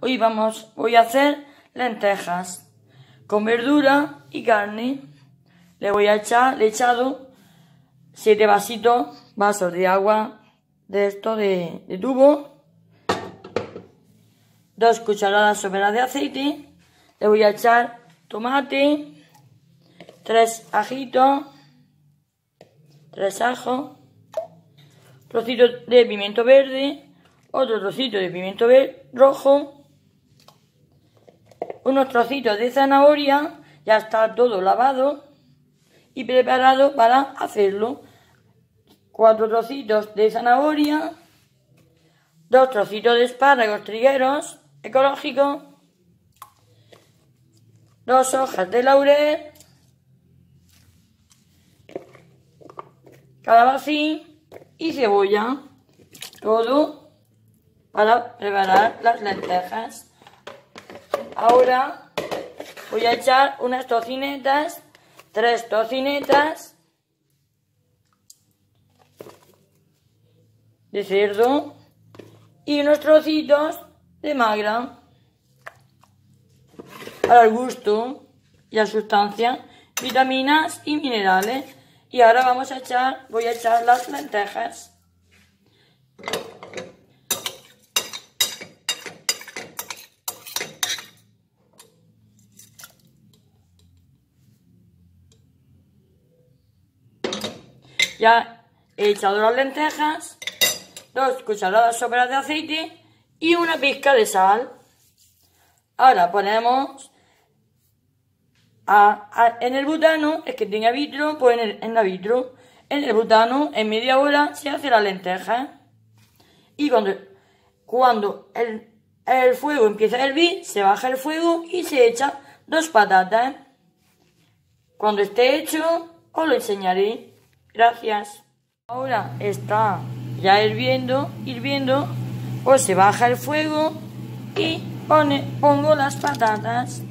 Hoy vamos, voy a hacer lentejas con verdura y carne. Le voy a echar, le he echado 7 vasitos, vasos de agua de esto de, tubo, dos cucharadas soberanas de aceite, le voy a echar tomate, tres ajitos, tres ajos, trocitos de pimiento verde, otro trocito de pimiento rojo, unos trocitos de zanahoria, ya está todo lavado y preparado para hacerlo. Cuatro trocitos de zanahoria, dos trocitos de espárragos trigueros ecológicos, dos hojas de laurel, calabacín y cebolla. Todo para preparar las lentejas. Ahora voy a echar unas tocinetas, tres tocinetas de cerdo y unos trocitos de magra para el gusto y la sustancia, vitaminas y minerales. Y ahora vamos a echar, voy a echar las lentejas. Ya he echado las lentejas, dos cucharadas sobras de aceite y una pizca de sal. Ahora ponemos en el butano, es que tenga vitro, pues en, el, la vitro. En el butano, en media hora, se hace la lenteja. Y cuando, cuando el, el fuego empieza a hervir, se baja el fuego y se echa dos patatas. Cuando esté hecho, os lo enseñaré. Gracias. Ahora está ya hirviendo, hirviendo, pues se baja el fuego y pone, pongo las patatas.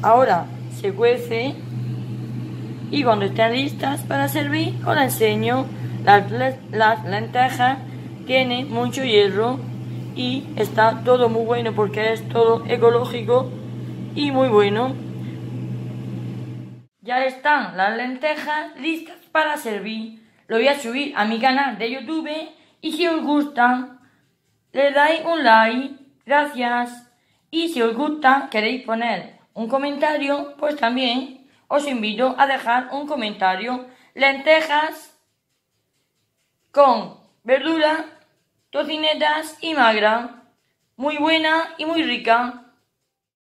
Ahora se cuece y cuando estén listas para servir os enseño. Las, las lentejas tienen mucho hierro y está todo muy bueno porque es todo ecológico y muy bueno. Ya están las lentejas listas para servir. Lo voy a subir a mi canal de YouTube y si os gustan, le dais un like. Gracias. Y si os gusta, queréis poner un comentario, pues también os invito a dejar un comentario. Lentejas con verdura, tocinetas y magra. Muy buena y muy rica.